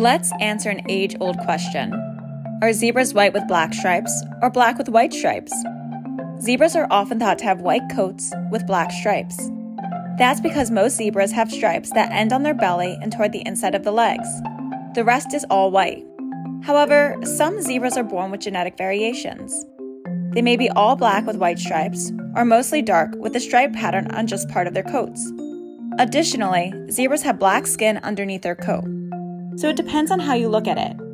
Let's answer an age old question Are zebras white with black stripes or black with white stripes? Zebras are often thought to have white coats with black stripes. That's because most zebras have stripes that end on their belly and toward the inside of the legs. The rest is all white. However, some zebras are born with genetic variations. They may be all black with white stripes, or mostly dark with a stripe pattern on just part of their coats. Additionally, zebras have black skin underneath their coat. So it depends on how you look at it.